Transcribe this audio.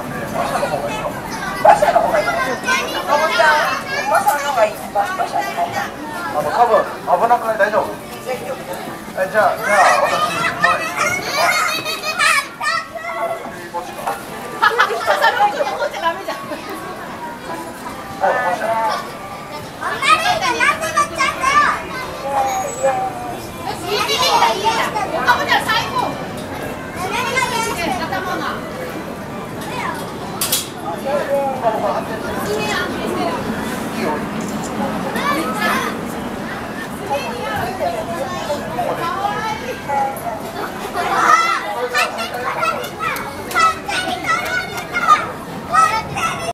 馬車の方がいい。馬車の方がいい。馬車の方がいい。あの多分危なくない大丈夫。えじゃあじゃあ私前。で。